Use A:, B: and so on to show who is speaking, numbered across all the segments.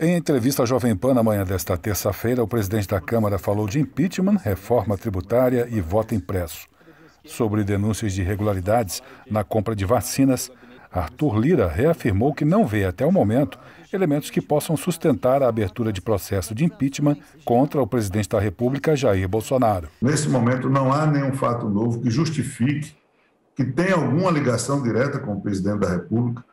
A: Em entrevista à Jovem Pan na manhã desta terça-feira, o presidente da Câmara falou de impeachment, reforma tributária e voto impresso. Sobre denúncias de irregularidades na compra de vacinas, Arthur Lira reafirmou que não vê até o momento elementos que possam sustentar a abertura de processo de impeachment contra o presidente da República, Jair Bolsonaro.
B: Nesse momento, não há nenhum fato novo que justifique que tenha alguma ligação direta com o presidente da República,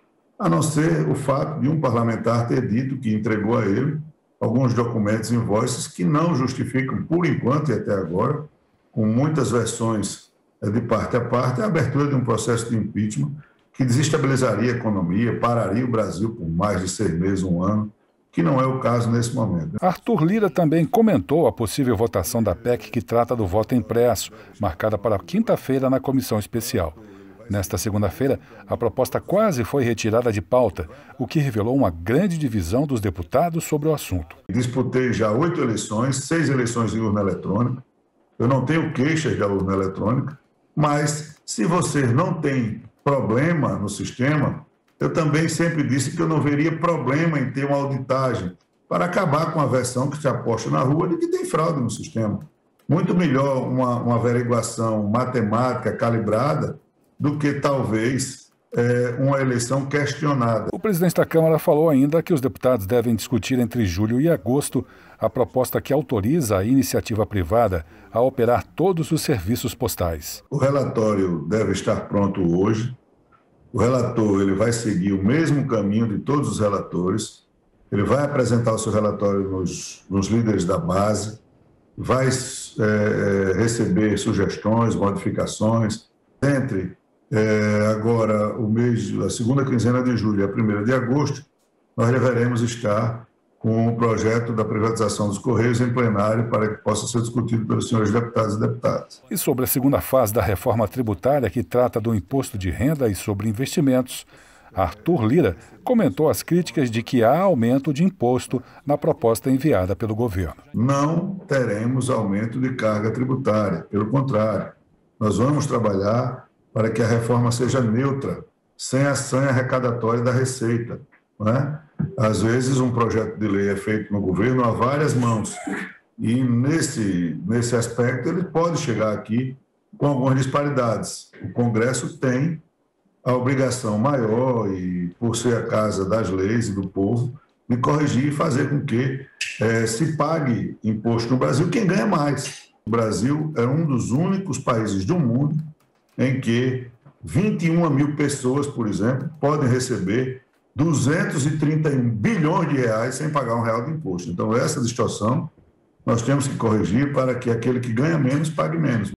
B: a não ser o fato de um parlamentar ter dito que entregou a ele alguns documentos invoices que não justificam, por enquanto e até agora, com muitas versões eh, de parte a parte, a abertura de um processo de impeachment que desestabilizaria a economia, pararia o Brasil por mais de seis meses, um ano, que não é o caso nesse momento.
A: Arthur Lira também comentou a possível votação da PEC que trata do voto impresso, marcada para quinta-feira na comissão especial. Nesta segunda-feira, a proposta quase foi retirada de pauta, o que revelou uma grande divisão dos deputados sobre o assunto.
B: Disputei já oito eleições, seis eleições de urna eletrônica. Eu não tenho queixas da urna eletrônica, mas se você não tem problema no sistema, eu também sempre disse que eu não veria problema em ter uma auditagem para acabar com a versão que se aposta na rua de que tem fraude no sistema. Muito melhor uma, uma averiguação matemática calibrada do que talvez é, uma eleição questionada.
A: O presidente da Câmara falou ainda que os deputados devem discutir entre julho e agosto a proposta que autoriza a iniciativa privada a operar todos os serviços postais.
B: O relatório deve estar pronto hoje. O relator ele vai seguir o mesmo caminho de todos os relatores. Ele vai apresentar o seu relatório nos, nos líderes da base, vai é, receber sugestões, modificações. Entre é, agora o mês, a segunda quinzena de julho e a primeira de agosto, nós deveremos estar com o projeto da privatização dos Correios em plenário para que possa ser discutido pelos senhores deputados e deputadas.
A: E sobre a segunda fase da reforma tributária, que trata do imposto de renda e sobre investimentos, Arthur Lira comentou as críticas de que há aumento de imposto na proposta enviada pelo governo.
B: Não teremos aumento de carga tributária, pelo contrário, nós vamos trabalhar para que a reforma seja neutra, sem a sanha arrecadatória da Receita. Né? Às vezes, um projeto de lei é feito no governo a várias mãos, e nesse, nesse aspecto ele pode chegar aqui com algumas disparidades. O Congresso tem a obrigação maior, e por ser a casa das leis e do povo, de corrigir e fazer com que é, se pague imposto no Brasil quem ganha mais. O Brasil é um dos únicos países do mundo em que 21 mil pessoas, por exemplo, podem receber 231 bilhões de reais sem pagar um real de imposto. Então, essa distorção nós temos que corrigir para que aquele que ganha menos pague menos.